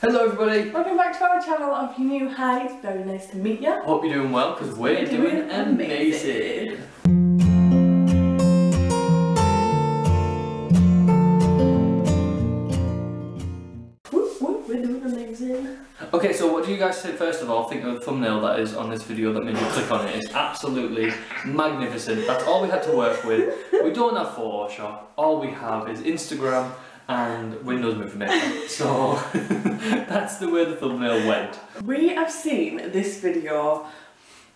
Hello everybody! Welcome back to our channel. If you're new, hi, it's very nice to meet you. Hope you're doing well because we're, We're doing, doing amazing. amazing. Whoop, whoop, we're doing amazing. Okay, so what do you guys say first of all? Think of the thumbnail that is on this video that made you click on it. It's absolutely magnificent. That's all we had to work with. We don't have Photoshop. All we have is Instagram and Windows Movie Maker. So that's the way the thumbnail went. We have seen this video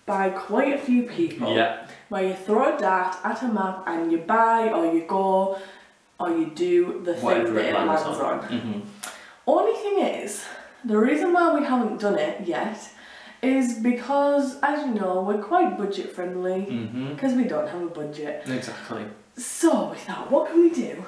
by quite a few people Yeah. where you throw a dart at a map and you buy or you go or you do the thing Whatever that it lands lands on. on. hmm Only thing is, the reason why we haven't done it yet is because, as you know, we're quite budget friendly Mm-hmm. because we don't have a budget. Exactly. So we thought, what can we do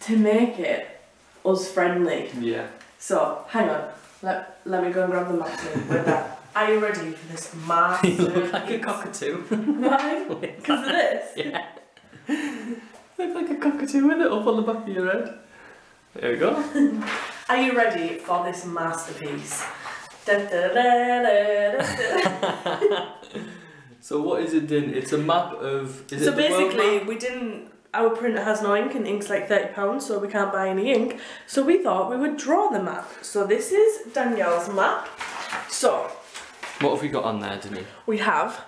to make it us friendly? Yeah. So hang on, let, let me go and grab the with that. Are you ready for this master? you look like a cockatoo. Why? Because of this? Yeah. Look like a cockatoo with it up on the back of your head. There we go. Are you ready for this masterpiece? So what is it then? It's a map of. Is So it the world basically, map? we didn't. Our printer has no ink, and ink's like thirty pounds, so we can't buy any ink. So we thought we would draw the map. So this is Danielle's map. So What have we got on there, Denny? we have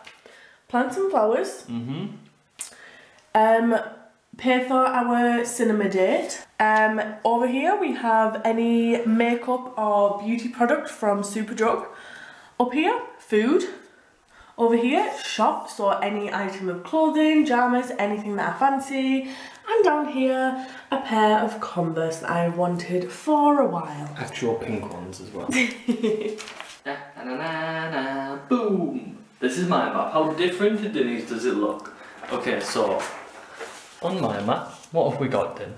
plants and flowers. Mm-hmm. Um, pay for our cinema date. Um, over here we have any makeup or beauty product from Superdrug. Up here, food. Over here, shops or any item of clothing, jammers, anything that I fancy. And down here, a pair of Converse that I wanted for a while. Actual pink ones as well. na, na, na, na, na, boom! This is my map. How different to Denny's does it look? Okay, so on my map, what have we got then?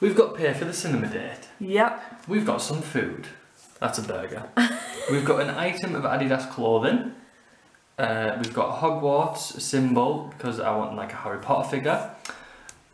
We've got pay for the cinema date. Yep. We've got some food. That's a burger. we've got an item of Adidas clothing. Uh, we've got Hogwarts symbol because I want like a Harry Potter figure.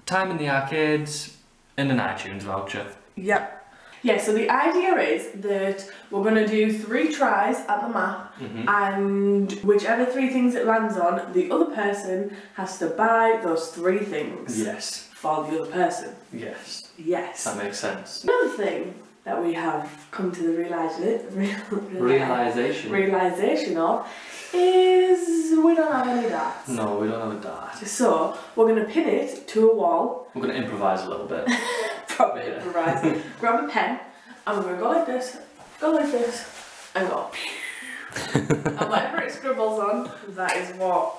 Time in the arcades and an iTunes voucher. Yep. Yeah, so the idea is that we're going to do three tries at the map, and whichever three things it lands on, the other person has to buy those three things Yes. for the other person. Yes. Yes. That makes sense. Another thing that we have come to the realiza- real, Realization. realization of is we don't have any darts. no, we don't have a dart. So we're going to pin it to a wall We're going to improvise a little bit. probably Yeah. improvise. Grab a pen, and we're gonna go like this, go like this, and go. and whatever it scribbles on, that is what.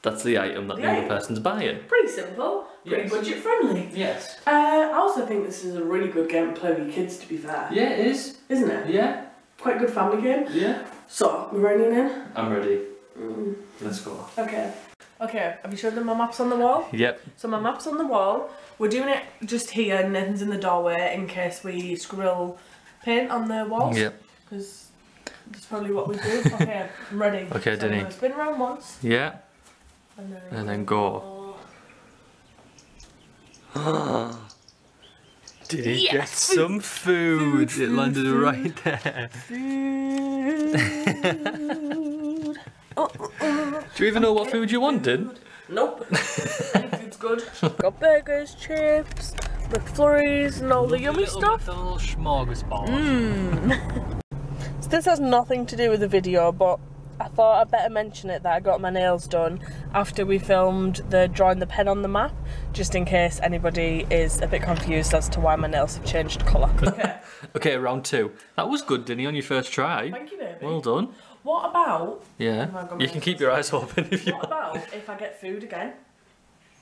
That's the item that The the other person's buying. Pretty simple, pretty Yes. budget friendly. Yes. Uh, I also think this is a really good game to play with your kids. To be fair, Yeah, it is. isn't it? Yeah. Quite a good family game. Yeah. So we're running in. I'm ready. Mm, Let's go. okay. Okay. Have you showed them my maps on the wall? Yep. So my map's on the wall. We're doing it just here, and Nathan's in the doorway in case we scribble paint on the walls. Yep. Because that's probably what we do. Okay, I'm ready. Okay, so I'm Denny. spin around once Yeah. and then, And then go. Did he Yes, get food. some food? Food, it landed food. right there. food. oh, oh, oh. Do you even know what food you wanted? Nope. Any food's good. Got burgers, chips, McFlurries, and all the yummy stuff. little smorgasbord. Mmm. so this has nothing to do with the video, but I thought I'd better mention it that I got my nails done after we filmed the drawing the pen on the map, just in case anybody is a bit confused as to why my nails have changed colour. Okay. Okay, round two. That was good, Dinny, on your first try. Thank you, baby. Well done. What about Yeah. Oh God, You can keep your eyes open if you what want. about if I get food again?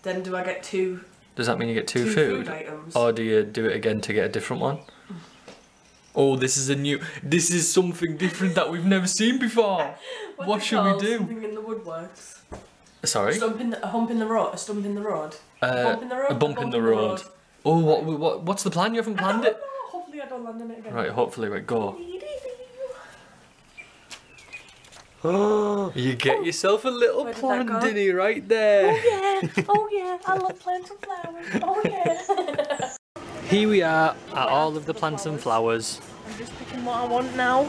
Then do I get two Does that mean you get two, two food? items? Or do you do it again to get a different one? Oh, this is a new. This is something different that we've never seen before. What it should we do? Something in the woodworks. Sorry. Stump the, a hump in the road. A stump in the road. Uh, bump in the road, a bump in the road. Oh, what, what? What's the plan? You haven't planned it. know. Hopefully I don't land on it again. Right. Hopefully, right. Go. Oh, you get yourself a little Where did that plan, go? Dinny, right there. Oh yeah, oh yeah, I love plants and flowers. Oh yeah. Here we are at all of the plants and flowers. Just picking what I want now.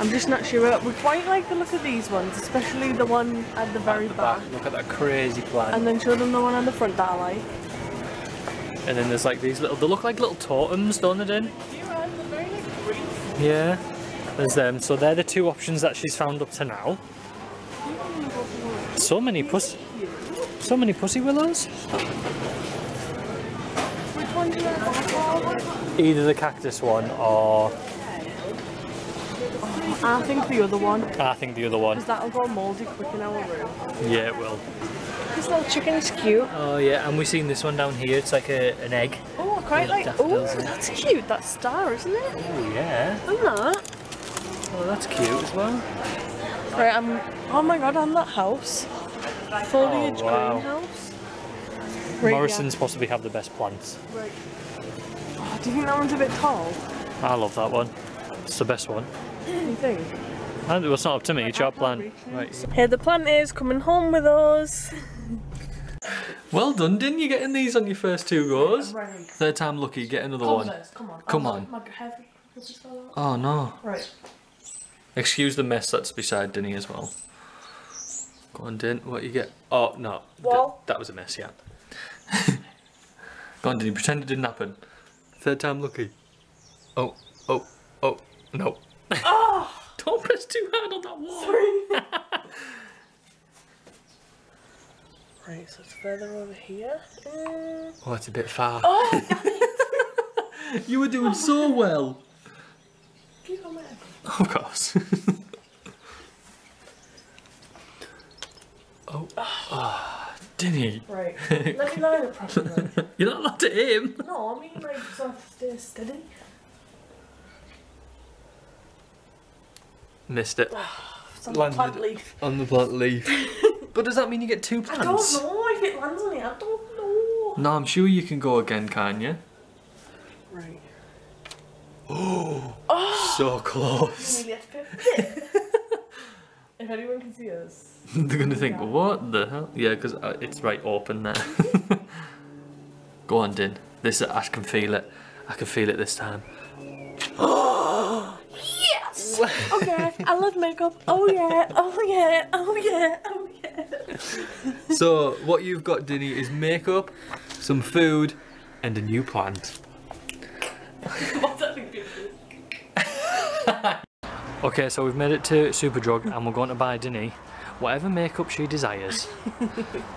I'm just not sure. We quite like the look of these ones, especially the one at the very The back. back, look at that crazy plant. And then show them the one on the front that I like. And then there's like these little, they look like little totems, don't they, Din? Yeah. There's them. So they're the two options that she's found up to now. So many pussy, so many pussy willows. Which one do you like? Either the cactus one or I think the other one. I think the other one. Because that'll go mouldy quick in our room. Yeah, it will. This little chicken is cute. Oh yeah, and we've seen this one down here. It's like a, an egg. Oh, I quite like. Oh, it. that's cute. That star, isn't it? Oh yeah. And that. Oh, that's cute as well. Right, I'm. Oh my god, on that house. Foliage Oh, wow. greenhouse. Right, Morrisons possibly have the best plants. Right. Oh, do you think that one's a bit tall? I love that one. It's the best one. What do you think? And it's not up to me. It's your plan. Right. Here, the plant is coming home with us. Well done, didn't you getting these on your first two goes? Right. Third time lucky, get another one. Come on. Come Oh, on. My, my heavy. Does this fall out? Oh no. Right. Excuse the mess that's beside Dinny as well. Go on, Din. What you get? Oh no. Th- that was a mess, yeah. Go on, Dinny. Pretend it didn't happen. Third time lucky. Oh, oh, oh, no. Oh! Don't press too hard on that wall. right, so it's further over here. Mm. Oh, it's a bit far. Oh! You were doing so well. Keep on there. Of course. oh, ah, he? Right. Let me line it properly. You're not allowed to aim. no, I mean like so I have to stay steady. Missed it It's on Landed. the plant leaf. on the plant leaf. but does that mean you get two plants? I don't know if it lands on it. I don't know. No, I'm sure you can go again, can't you? Right. Oh! So close. Maybe I have to If anyone can see us. They're gonna think, what the hell? Yeah, because uh, it's right open there. go on, Din. This I can feel it. I can feel it this time. Yes! okay, oh, I love makeup. Oh yeah, oh yeah, oh yeah, oh yeah. So what you've got, Dinny, is makeup, some food, and a new plant. What's that Okay, so we've made it to Superdrug and we're going to buy Dinny whatever makeup she desires.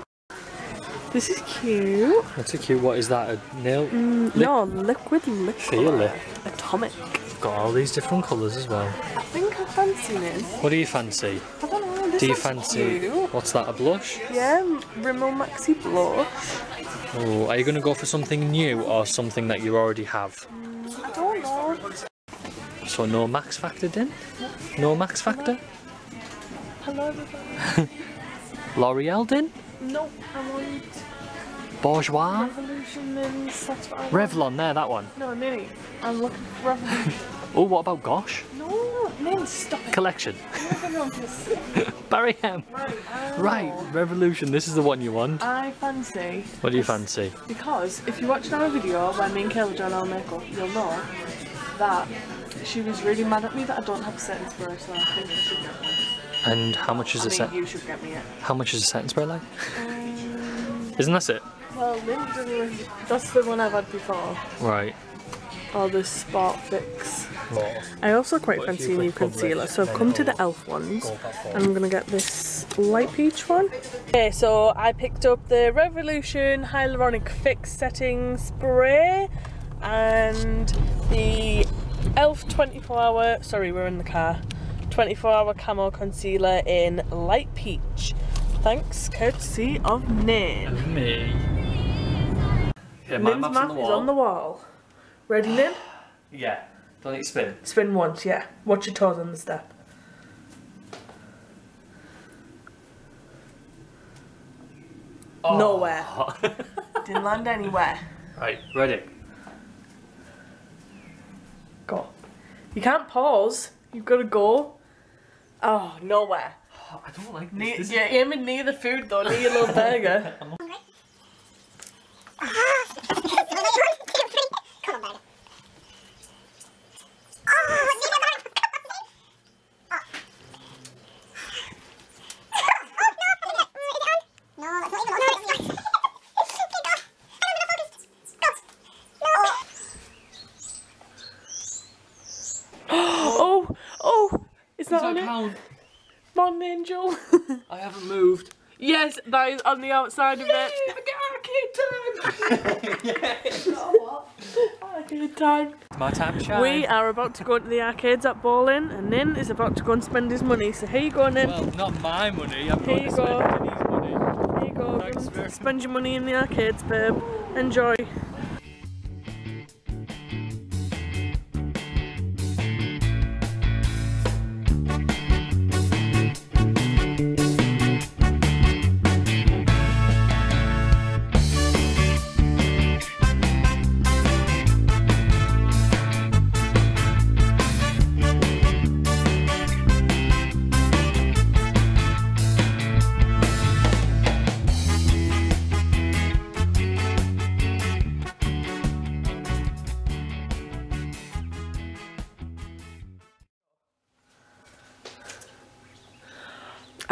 This is cute. That's a cute. What is that? A nail? Mm, lip? No, liquid liquid. Feel it. Atomic. Got all these different colours as well. I think I fancy this. What do you fancy? I don't know. This Do you fancy? Cute. What's that? A blush? Yeah, Rimmel Maxi Blush. Oh, are you going to go for something new or something that you already have? Mm, I don't know. So no Max Factor, then? No Max Factor? Hello, everybody. L'Oreal, Din? No, I want Bourjois? Revolution and that's what I want. Revlon, there, that one. No. I'm looking for Revolution. Oh, what about Gosh? no, Nini, stop it. Collection. Everyone can see. Barry M. Right, I Right. Revolution, this is the one you want. I fancy. What do you fancy? Because if you watched our video where me and Kayla our makeup, you'll know that she was really mad at me that I don't have a setting spray, so I think I should get one. And how much is I a set? you should get me it. How much is a setting spray like? Um, Isn't that it? Well, Lynn doesn't that's the one I've had before. Right. Or the Sport Fix. I also quite fancy a new concealer, so I've come to the e.l.f. ones. and I'm gonna get this light peach one. Okay, so I picked up the Revolution Hyaluronic Fix Setting Spray and the e.l.f. 24 hour, sorry, we're in the car, 24 hour camo concealer in light peach. Thanks, courtesy of Nin. Me. Yeah, my Nin's map's map on the is wall. on the wall. Ready, Nin? Yeah. Don't need to spin. Spin once, yeah. Watch your toes on the step. Oh. Nowhere. Didn't land anywhere. right, ready. Go. You can't pause. You've got to go. Oh, nowhere. Oh, I don't like Ne- this. you're aiming near the food though, near your little burger. Come that Does on that it? count? Mon Angel. I haven't moved. yes, that is on the outside of it. Arcade oh, time. My time to shine. We are about to go into the arcades at Bowling, and Nin is about to go and spend his money. So here you go, Nin. Well, not my money. I'm Here going you to go. spend Denny's money. Here you go. Thanks, go and Vic. spend your money in the arcades, babe. Enjoy.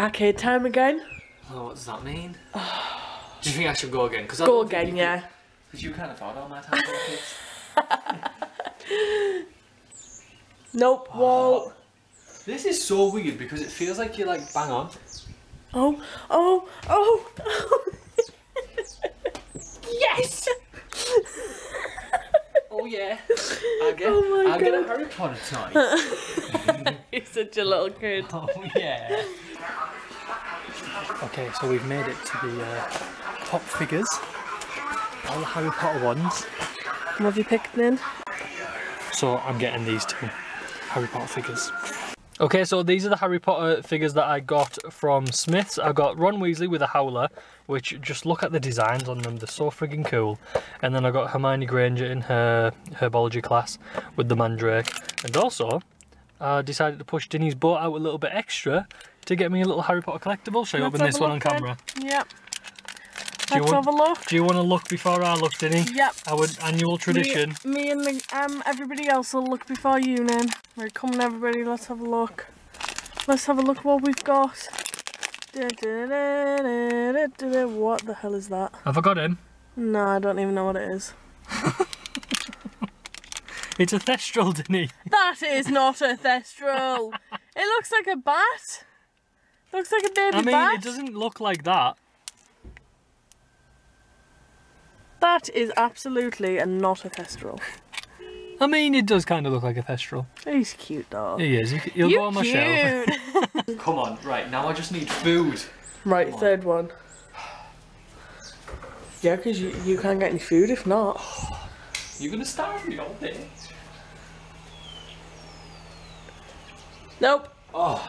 Arcade time again. Oh, what does that mean? Do you think I should go again? Cause I Go again, you yeah. Because you can't afford all my time. kids. Nope. Oh. Wall. this is so weird because it feels like you're like bang on. Oh. Oh. Oh. oh. yes. Oh yeah. I get, Oh my I get a Harry Potter toy. He's such a little kid. oh yeah. Okay, so we've made it to the uh, top figures. All the Harry Potter ones. What have you picked, Nin? So I'm getting these two Harry Potter figures. Okay, so these are the Harry Potter figures that I got from Smyths. I got Ron Weasley with a howler, which just look at the designs on them, they're so friggin' cool. And then I got Hermione Granger in her herbology class with the mandrake. And also, I decided to push Dinny's boat out a little bit extra to get me a little Harry Potter collectible. Shall I Let's open this one on then. camera? Yep. Do Let's want- have a look. Do you want to look before I look, Dinny? Yep. Our annual tradition. Me, me and the, um everybody else will look before you, Nin. Right, come on, everybody. Let's have a look. Let's have a look what we've got. Da, da, da. What the hell is that? Have I got him? No, I don't even know what it is. It's a Thestral, Dinny. That is not a thestral. it looks like a bat. Looks like a baby bat. I mean, bat. it doesn't look like that. That is absolutely a not a thestral. I mean, it does kind of look like a Thestral. He's cute though. He is. He- He'll you go on my cute. shelf. Come on, right, now I just need food. right, Come on. third one. Yeah, because you, you can't get any food if not. You're gonna starve me all day. Nope. Oh,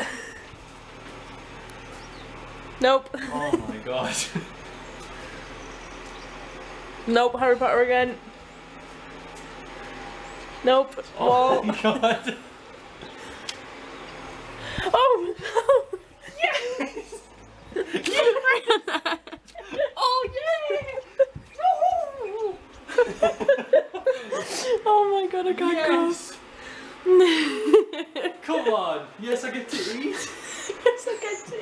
Nope. oh my god. Nope. Harry Potter again. Nope. Oh my god. Oh. no. yes. oh yeah. oh my god! I can't Yes. Come on. Yes, I get to eat. go. Yes, I get to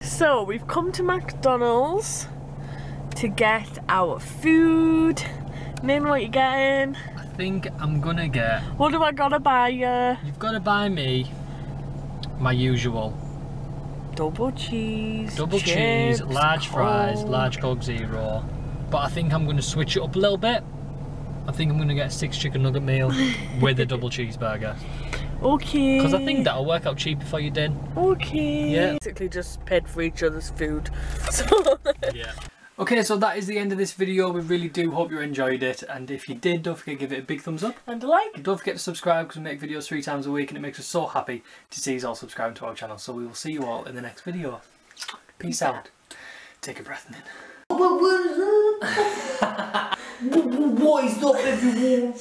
eat. so we've come to McDonald's to get our food. Nin, what you getting? I think I'm gonna get. What do I gotta buy you? You've got to buy me my usual Double cheese. double chips, cheese, large fries, large Coke Zero. But I think I'm gonna switch it up a little bit. I think I'm gonna get a six chicken nugget meal with a double cheeseburger. Okay. Because I think that'll work out cheaper for you, Den. Okay. Yeah. Basically just paid for each other's food. So Yeah. Okay, so that is the end of this video. We really do hope you enjoyed it. And if you did, don't forget to give it a big thumbs up. and a like. And don't forget to subscribe because we make videos three times a week and it makes us so happy to see you all subscribe to our channel. So we will see you all in the next video. Peace out. Take a breath in. What is up, everyone?